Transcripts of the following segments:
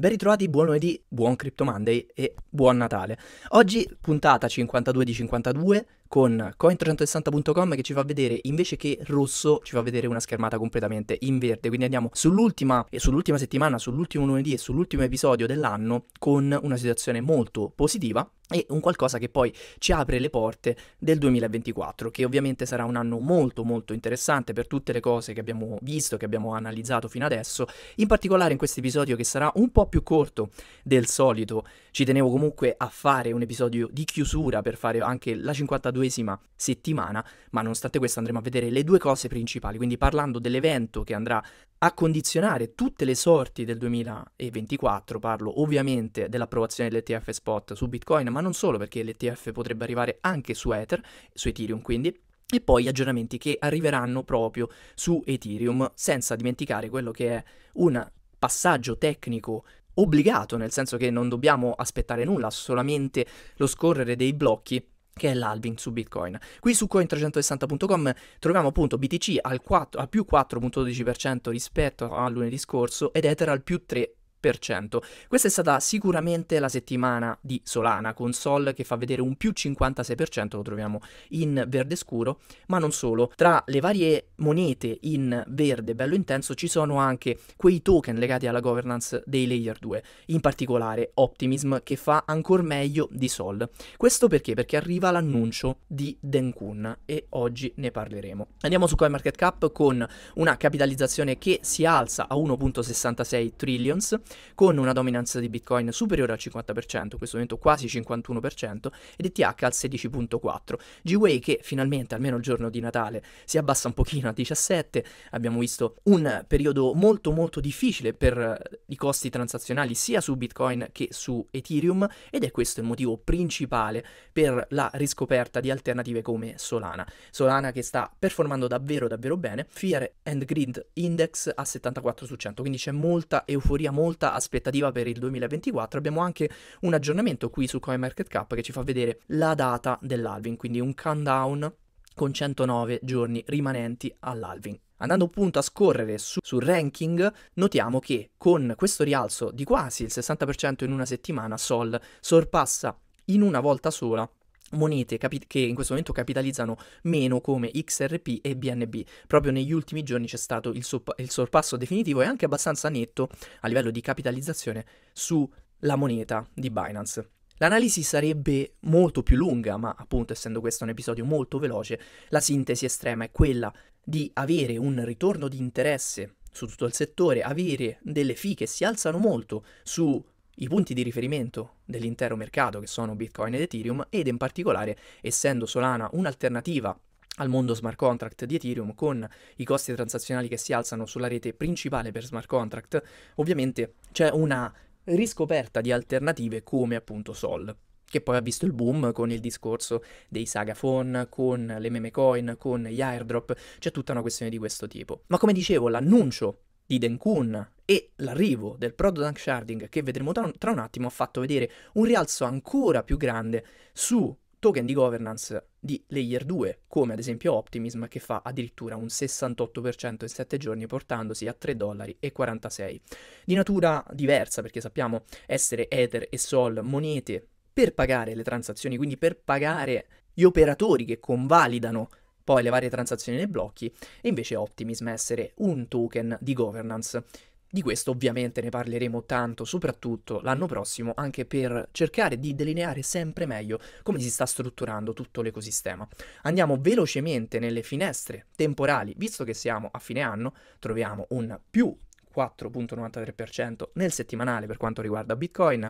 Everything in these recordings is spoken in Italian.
Ben ritrovati, buon lunedì, buon Crypto Monday e buon Natale. Oggi puntata 52 di 52 con coin360.com che ci fa vedere invece che rosso ci fa vedere una schermata completamente in verde quindi andiamo sull'ultima e sull'ultima settimana sull'ultimo lunedì e sull'ultimo episodio dell'anno con una situazione molto positiva e un qualcosa che poi ci apre le porte del 2024, che ovviamente sarà un anno molto molto interessante per tutte le cose che abbiamo visto, che abbiamo analizzato fino adesso, in particolare in questo episodio che sarà un po' più corto del solito. Ci tenevo comunque a fare un episodio di chiusura per fare anche la 52esima settimana, ma nonostante questo andremo a vedere le due cose principali, quindi parlando dell'evento che andrà a condizionare tutte le sorti del 2024, parlo ovviamente dell'approvazione dell'ETF spot su Bitcoin, ma non solo perché l'ETF potrebbe arrivare anche su Ether, su Ethereum quindi, e poi aggiornamenti che arriveranno proprio su Ethereum, senza dimenticare quello che è un passaggio tecnico obbligato, nel senso che non dobbiamo aspettare nulla, solamente lo scorrere dei blocchi che è l'halving su Bitcoin. Qui su coin360.com troviamo appunto BTC al, 4, al più 4.12% rispetto a lunedì scorso ed Ether al più 3%. Questa è stata sicuramente la settimana di Solana con Sol che fa vedere un più 56%, lo troviamo in verde scuro, ma non solo. Tra le varie monete in verde bello intenso ci sono anche quei token legati alla governance dei layer 2, in particolare Optimism che fa ancora meglio di Sol. Questo perché? Perché arriva l'annuncio di Denkun e oggi ne parleremo. Andiamo su CoinMarketCap con una capitalizzazione che si alza a 1.66 trillions con una dominanza di Bitcoin superiore al 50%, in questo momento quasi 51%, ed ETH al 16.4%. G-Way che finalmente, almeno il giorno di Natale, si abbassa un pochino a 17, abbiamo visto un periodo molto molto difficile per i costi transazionali sia su Bitcoin che su Ethereum ed è questo il motivo principale per la riscoperta di alternative come Solana. Solana che sta performando davvero davvero bene, Fear and Grid Index a 74 su 100, quindi c'è molta euforia, molta molta aspettativa per il 2024. Abbiamo anche un aggiornamento qui su CoinMarketCap che ci fa vedere la data dell'halving, quindi un countdown con 109 giorni rimanenti all'halving. Andando appunto a scorrere su, sul ranking, notiamo che con questo rialzo di quasi il 60% in una settimana, Sol sorpassa in una volta sola monete capi- che in questo momento capitalizzano meno come XRP e BNB. Proprio negli ultimi giorni c'è stato il, sop- il sorpasso definitivo e anche abbastanza netto a livello di capitalizzazione sulla moneta di Binance. L'analisi sarebbe molto più lunga, ma appunto essendo questo un episodio molto veloce, la sintesi estrema è quella di avere un ritorno di interesse su tutto il settore, avere delle fee che si alzano molto su i punti di riferimento dell'intero mercato che sono Bitcoin ed Ethereum ed in particolare essendo Solana un'alternativa al mondo smart contract di Ethereum con i costi transazionali che si alzano sulla rete principale per smart contract, ovviamente c'è una riscoperta di alternative come appunto Sol che poi ha visto il boom con il discorso dei saga phone, con le meme coin, con gli airdrop, c'è tutta una questione di questo tipo. Ma come dicevo, l'annuncio di Denkun e l'arrivo del Product Sharding che vedremo tra un, tra un attimo ha fatto vedere un rialzo ancora più grande su token di governance di layer 2, come ad esempio Optimism, che fa addirittura un 68% in 7 giorni, portandosi a 3,46 dollari. Di natura diversa, perché sappiamo essere Ether e Sol monete per pagare le transazioni, quindi per pagare gli operatori che convalidano poi le varie transazioni nei blocchi, e invece Optimism essere un token di governance. Di questo ovviamente ne parleremo tanto, soprattutto l'anno prossimo, anche per cercare di delineare sempre meglio come si sta strutturando tutto l'ecosistema. Andiamo velocemente nelle finestre temporali, visto che siamo a fine anno, troviamo un più 4.93% nel settimanale per quanto riguarda Bitcoin,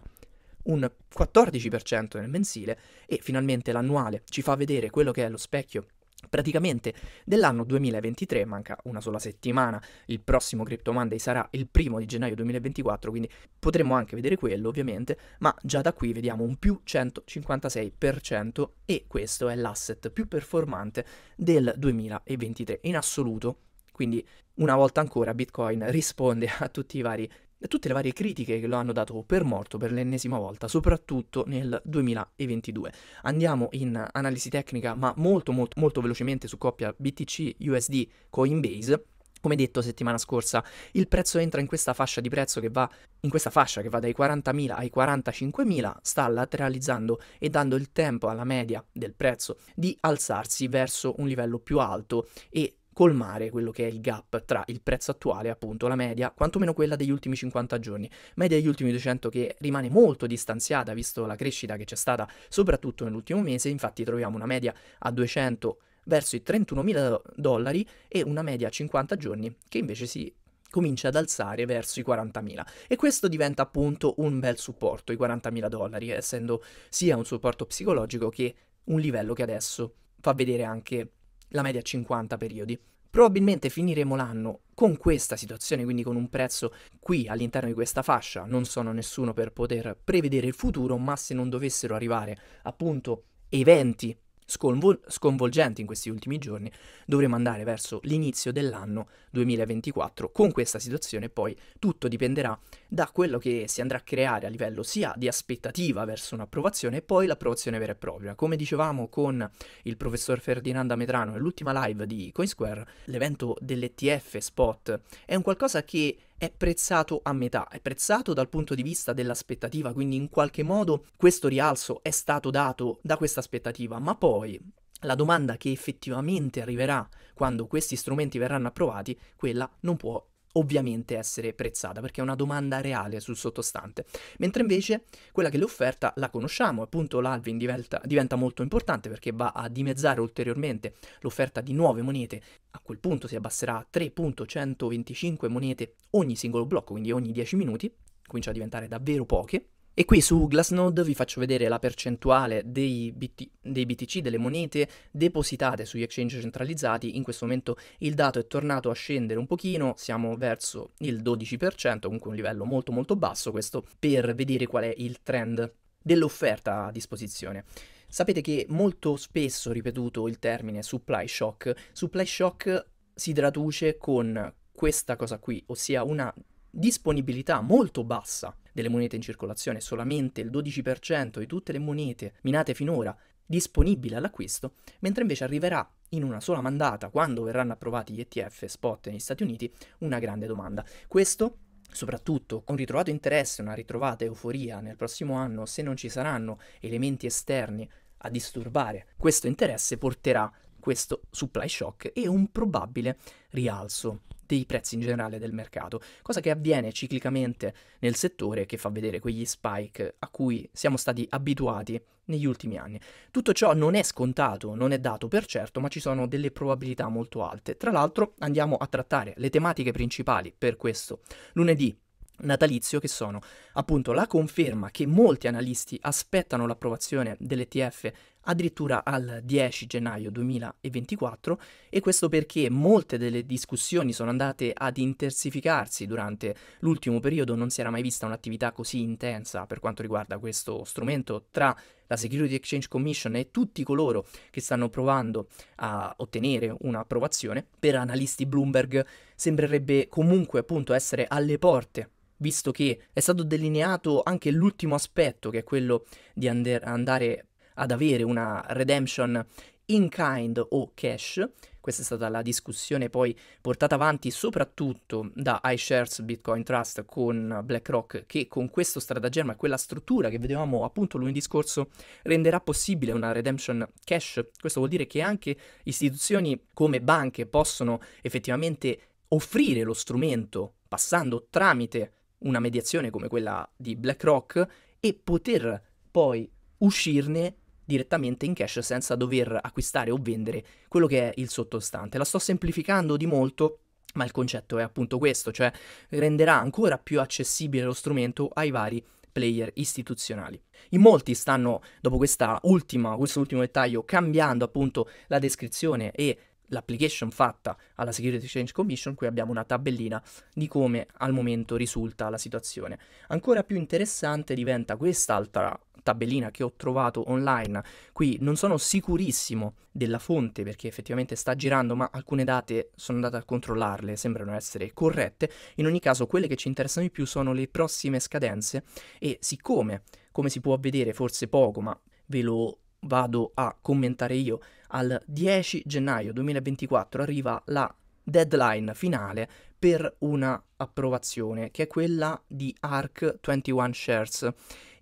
un 14% nel mensile e finalmente l'annuale ci fa vedere quello che è lo specchio praticamente dell'anno 2023, manca una sola settimana, il prossimo Crypto Monday sarà il primo di gennaio 2024, quindi potremo anche vedere quello ovviamente, ma già da qui vediamo un più 156% e questo è l'asset più performante del 2023 in assoluto. Quindi una volta ancora Bitcoin risponde a tutti i vari tutte le varie critiche che lo hanno dato per morto per l'ennesima volta, soprattutto nel 2022. Andiamo in analisi tecnica, ma molto molto molto velocemente su coppia BTC USD Coinbase. come detto settimana scorsa, il prezzo entra in questa fascia di prezzo che va in questa fascia che va dai 40.000 ai 45.000, sta lateralizzando e dando il tempo alla media del prezzo di alzarsi verso un livello più alto e colmare quello che è il gap tra il prezzo attuale, appunto la media, quantomeno quella degli ultimi 50 giorni, media degli ultimi 200 che rimane molto distanziata visto la crescita che c'è stata soprattutto nell'ultimo mese, infatti troviamo una media a 200 verso i 31.000 dollari e una media a 50 giorni che invece si comincia ad alzare verso i 40.000 e questo diventa appunto un bel supporto, i 40.000 dollari, essendo sia un supporto psicologico che un livello che adesso fa vedere anche la media a 50 periodi. Probabilmente finiremo l'anno con questa situazione, quindi con un prezzo qui all'interno di questa fascia. Non sono nessuno per poter prevedere il futuro, ma se non dovessero arrivare appunto eventi sconvol- sconvolgenti in questi ultimi giorni, dovremo andare verso l'inizio dell'anno 2024 con questa situazione poi tutto dipenderà da quello che si andrà a creare a livello sia di aspettativa verso un'approvazione e poi l'approvazione vera e propria. Come dicevamo con il professor Ferdinando Metrano nell'ultima live di CoinSquare, l'evento dell'ETF Spot è un qualcosa che è prezzato a metà, è prezzato dal punto di vista dell'aspettativa, quindi in qualche modo questo rialzo è stato dato da questa aspettativa, ma poi la domanda che effettivamente arriverà quando questi strumenti verranno approvati, quella non può ovviamente essere prezzata perché è una domanda reale sul sottostante. Mentre invece quella che l'offerta la conosciamo appunto l'alvin diventa, diventa, molto importante perché va a dimezzare ulteriormente l'offerta di nuove monete. A quel punto si abbasserà a 3.125 monete ogni singolo blocco quindi ogni 10 minuti comincia a diventare davvero poche e qui su Glassnode vi faccio vedere la percentuale dei, BT, dei, BTC, delle monete depositate sugli exchange centralizzati. In questo momento il dato è tornato a scendere un pochino, siamo verso il 12%, comunque un livello molto molto basso, questo per vedere qual è il trend dell'offerta a disposizione. Sapete che molto spesso ripetuto il termine supply shock. Supply shock si traduce con questa cosa qui, ossia una disponibilità molto bassa delle monete in circolazione, solamente il 12% di tutte le monete minate finora disponibili all'acquisto, mentre invece arriverà in una sola mandata, quando verranno approvati gli ETF spot negli Stati Uniti, una grande domanda. Questo soprattutto con ritrovato interesse, una ritrovata euforia nel prossimo anno, se non ci saranno elementi esterni a disturbare questo interesse, porterà questo supply shock e un probabile rialzo dei prezzi in generale del mercato, cosa che avviene ciclicamente nel settore che fa vedere quegli spike a cui siamo stati abituati negli ultimi anni. Tutto ciò non è scontato, non è dato per certo, ma ci sono delle probabilità molto alte. Tra l'altro andiamo a trattare le tematiche principali per questo lunedì natalizio che sono appunto la conferma che molti analisti aspettano l'approvazione dell'ETF addirittura al 10 gennaio 2024 e questo perché molte delle discussioni sono andate ad intensificarsi durante l'ultimo periodo, non si era mai vista un'attività così intensa per quanto riguarda questo strumento tra la Security Exchange Commission e tutti coloro che stanno provando a ottenere un'approvazione. Per analisti Bloomberg sembrerebbe comunque appunto essere alle porte visto che è stato delineato anche l'ultimo aspetto, che è quello di and- andare ad avere una redemption in kind o cash. Questa è stata la discussione poi portata avanti soprattutto da iShares Bitcoin Trust con BlackRock che con questo stratagemma, quella struttura che vedevamo appunto lunedì scorso, renderà possibile una redemption cash. Questo vuol dire che anche istituzioni come banche possono effettivamente offrire lo strumento passando tramite una mediazione come quella di BlackRock e poter poi uscirne direttamente in cash senza dover acquistare o vendere quello che è il sottostante. La sto semplificando di molto, ma il concetto è appunto questo, cioè renderà ancora più accessibile lo strumento ai vari player istituzionali. In molti stanno, dopo ultima, questo ultimo dettaglio, cambiando appunto la descrizione e l'application fatta alla Security Exchange Commission, qui abbiamo una tabellina di come al momento risulta la situazione. Ancora più interessante diventa quest'altra tabellina che ho trovato online. Qui non sono sicurissimo della fonte perché effettivamente sta girando, ma alcune date sono andate a controllarle, sembrano essere corrette. In ogni caso, quelle che ci interessano di più sono le prossime scadenze e siccome, come si può vedere, forse poco, ma ve lo vado a commentare io, al 10 gennaio 2024 arriva la deadline finale per una approvazione, che è quella di ARC 21 Shares.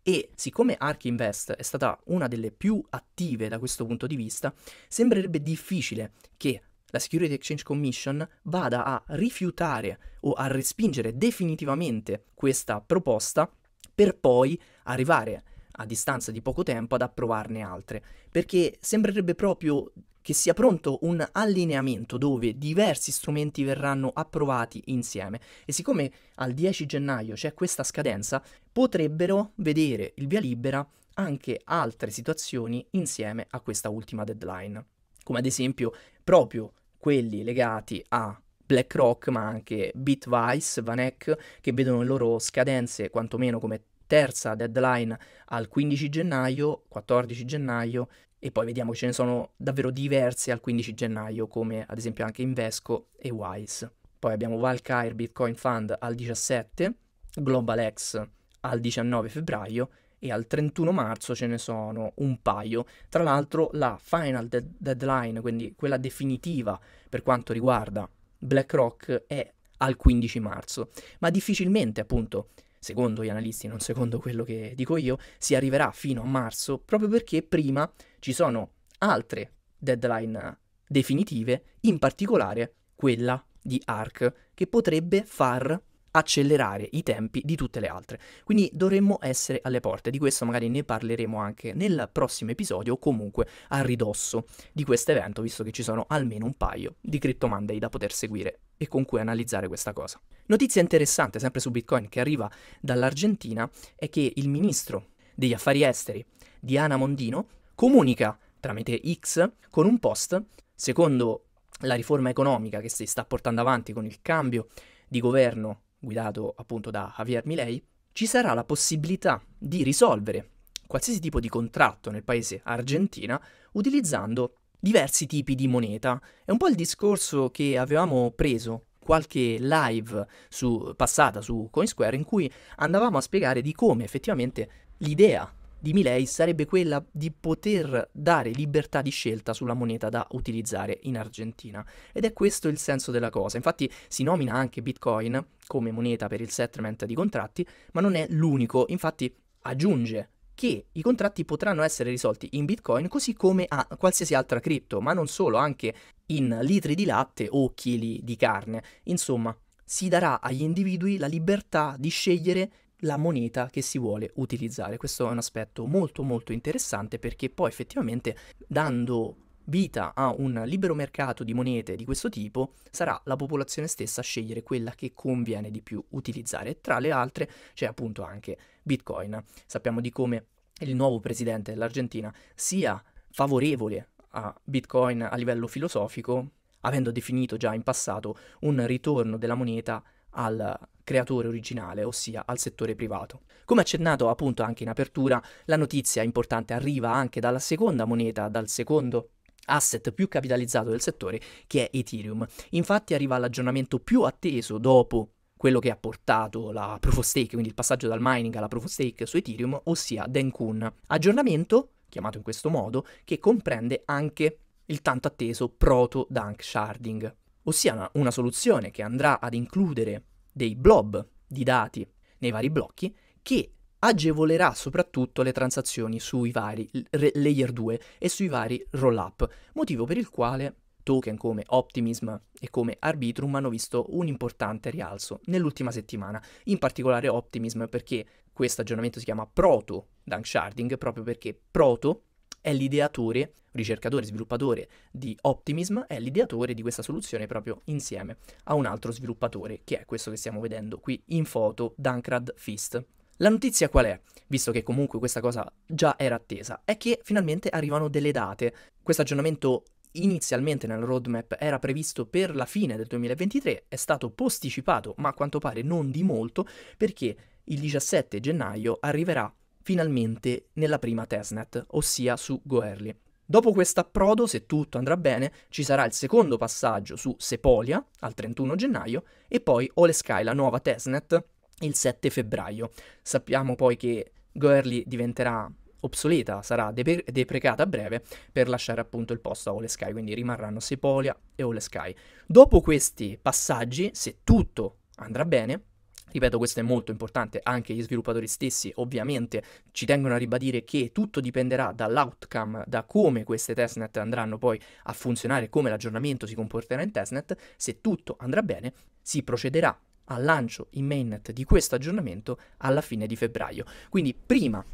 E siccome ARK Invest è stata una delle più attive da questo punto di vista, sembrerebbe difficile che la Security Exchange Commission vada a rifiutare o a respingere definitivamente questa proposta per poi arrivare a distanza di poco tempo ad approvarne altre, perché sembrerebbe proprio che sia pronto un allineamento dove diversi strumenti verranno approvati insieme. E siccome al 10 gennaio c'è questa scadenza, potrebbero vedere il via libera anche altre situazioni insieme a questa ultima deadline, come ad esempio proprio quelli legati a BlackRock, ma anche Bitwise, Vanek, che vedono le loro scadenze quantomeno come terza deadline al 15 gennaio, 14 gennaio e poi vediamo che ce ne sono davvero diverse al 15 gennaio, come ad esempio anche Invesco e Wise. Poi abbiamo Valkyrie Bitcoin Fund al 17, GlobalX al 19 febbraio e al 31 marzo ce ne sono un paio. Tra l'altro la final de- deadline, quindi quella definitiva per quanto riguarda BlackRock, è al 15 marzo, ma difficilmente appunto secondo gli analisti, non secondo quello che dico io, si arriverà fino a marzo proprio perché prima ci sono altre deadline definitive, in particolare quella di ARC, che potrebbe far accelerare i tempi di tutte le altre. Quindi dovremmo essere alle porte, di questo magari ne parleremo anche nel prossimo episodio o comunque a ridosso di questo evento, visto che ci sono almeno un paio di Crypto Monday da poter seguire e con cui analizzare questa cosa. Notizia interessante sempre su Bitcoin che arriva dall'Argentina è che il ministro degli affari esteri Diana Mondino comunica tramite X con un post secondo la riforma economica che si sta portando avanti con il cambio di governo guidato appunto da Javier Milei, ci sarà la possibilità di risolvere qualsiasi tipo di contratto nel paese Argentina utilizzando diversi tipi di moneta. È un po' il discorso che avevamo preso qualche live su, passata su Coinsquare in cui andavamo a spiegare di come effettivamente l'idea di Milei sarebbe quella di poter dare libertà di scelta sulla moneta da utilizzare in Argentina. Ed è questo il senso della cosa. Infatti si nomina anche Bitcoin come moneta per il settlement di contratti, ma non è l'unico. Infatti aggiunge che i contratti potranno essere risolti in Bitcoin così come a qualsiasi altra cripto, ma non solo, anche in litri di latte o chili di carne. Insomma, si darà agli individui la libertà di scegliere la moneta che si vuole utilizzare. Questo è un aspetto molto molto interessante perché poi effettivamente dando vita a un libero mercato di monete di questo tipo, sarà la popolazione stessa a scegliere quella che conviene di più utilizzare. Tra le altre c'è appunto anche Bitcoin. Sappiamo di come il nuovo presidente dell'Argentina sia favorevole a Bitcoin a livello filosofico, avendo definito già in passato un ritorno della moneta al creatore originale, ossia al settore privato. Come accennato appunto anche in apertura, la notizia importante arriva anche dalla seconda moneta, dal secondo asset più capitalizzato del settore, che è Ethereum. Infatti arriva l'aggiornamento più atteso dopo quello che ha portato la proof of stake, quindi il passaggio dal mining alla proof of stake su Ethereum, ossia Denkun. Aggiornamento, chiamato in questo modo, che comprende anche il tanto atteso proto Dunk Sharding, ossia una, una soluzione che andrà ad includere dei blob di dati nei vari blocchi che agevolerà soprattutto le transazioni sui vari layer 2 e sui vari rollup, motivo per il quale token come Optimism e come Arbitrum hanno visto un importante rialzo nell'ultima settimana, in particolare Optimism perché questo aggiornamento si chiama Proto Dunk Sharding proprio perché Proto è l'ideatore, ricercatore, sviluppatore di Optimism, è l'ideatore di questa soluzione proprio insieme a un altro sviluppatore, che è questo che stiamo vedendo qui in foto, Dankrad Fist. La notizia qual è? Visto che comunque questa cosa già era attesa, è che finalmente arrivano delle date. Questo aggiornamento inizialmente nel roadmap era previsto per la fine del 2023, è stato posticipato, ma a quanto pare non di molto, perché il 17 gennaio arriverà finalmente nella prima testnet, ossia su Goerli. Dopo questo approdo, se tutto andrà bene, ci sarà il secondo passaggio su Sepolia al 31 gennaio e poi Olesky, la nuova testnet, il 7 febbraio. Sappiamo poi che Goerli diventerà obsoleta, sarà depre- deprecata a breve per lasciare appunto il posto a All Sky, quindi rimarranno Sepolia e All Sky. Dopo questi passaggi, se tutto andrà bene, Ripeto, questo è molto importante, anche gli sviluppatori stessi ovviamente ci tengono a ribadire che tutto dipenderà dall'outcome, da come queste testnet andranno poi a funzionare, come l'aggiornamento si comporterà in testnet. Se tutto andrà bene, si procederà al lancio in mainnet di questo aggiornamento alla fine di febbraio. Quindi prima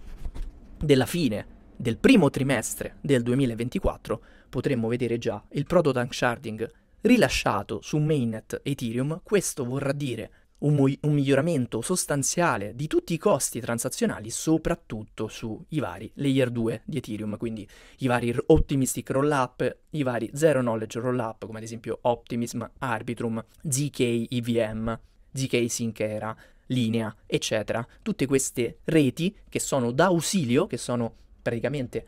della fine del primo trimestre del 2024 potremmo vedere già il prototank sharding rilasciato su mainnet Ethereum. Questo vorrà dire un, mu- un, miglioramento sostanziale di tutti i costi transazionali, soprattutto sui vari layer 2 di Ethereum, quindi i vari optimistic rollup, i vari zero knowledge rollup, come ad esempio Optimism, Arbitrum, ZK EVM, ZK Syncera, Linea, eccetera. Tutte queste reti che sono d'ausilio, che sono praticamente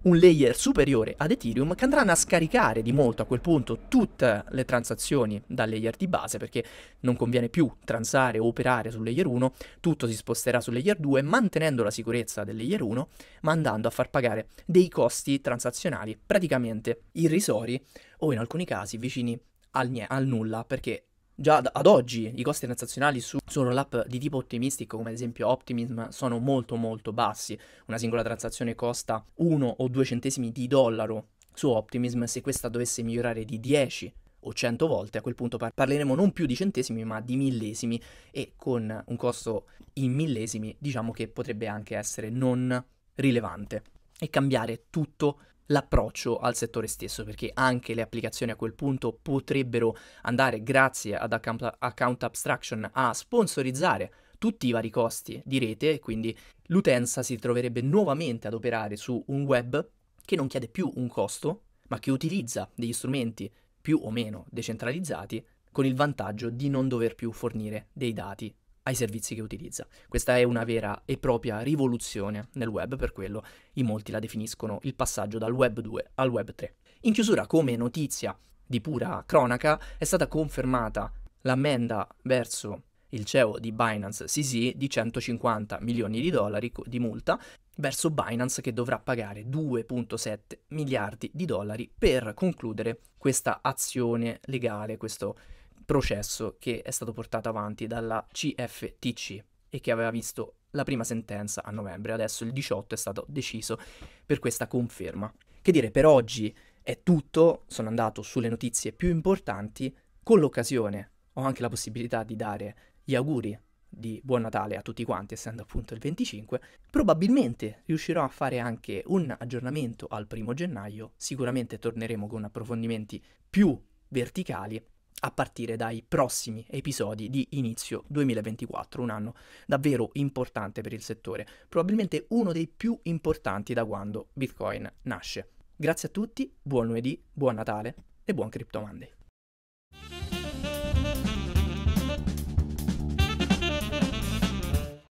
un layer superiore ad Ethereum che andranno a scaricare di molto a quel punto tutte le transazioni dal layer di base perché non conviene più transare o operare sul layer 1, tutto si sposterà sul layer 2 mantenendo la sicurezza del layer 1 ma andando a far pagare dei costi transazionali praticamente irrisori o in alcuni casi vicini al, al nulla perché Già ad oggi i costi transazionali su, su roll-up di tipo ottimistico, come ad esempio Optimism, sono molto molto bassi. Una singola transazione costa 1 o 2 centesimi di dollaro su Optimism, se questa dovesse migliorare di 10 o 100 volte, a quel punto par- parleremo non più di centesimi ma di millesimi e con un costo in millesimi diciamo che potrebbe anche essere non rilevante e cambiare tutto l'approccio al settore stesso, perché anche le applicazioni a quel punto potrebbero andare, grazie ad account, account abstraction, a sponsorizzare tutti i vari costi di rete, quindi l'utenza si troverebbe nuovamente ad operare su un web che non chiede più un costo, ma che utilizza degli strumenti più o meno decentralizzati con il vantaggio di non dover più fornire dei dati ai servizi che utilizza. Questa è una vera e propria rivoluzione nel web, per quello in molti la definiscono il passaggio dal web 2 al web 3. In chiusura, come notizia di pura cronaca, è stata confermata l'ammenda verso il CEO di Binance CZ di 150 milioni di dollari di multa verso Binance che dovrà pagare 2.7 miliardi di dollari per concludere questa azione legale, questo processo che è stato portato avanti dalla CFTC e che aveva visto la prima sentenza a novembre. Adesso il 18 è stato deciso per questa conferma. Che dire, per oggi è tutto, sono andato sulle notizie più importanti, con l'occasione ho anche la possibilità di dare gli auguri di buon Natale a tutti quanti, essendo appunto il 25, probabilmente riuscirò a fare anche un aggiornamento al primo gennaio, sicuramente torneremo con approfondimenti più verticali a partire dai prossimi episodi di inizio 2024, un anno davvero importante per il settore, probabilmente uno dei più importanti da quando Bitcoin nasce. Grazie a tutti, buon lunedì, buon Natale e buon Crypto Monday.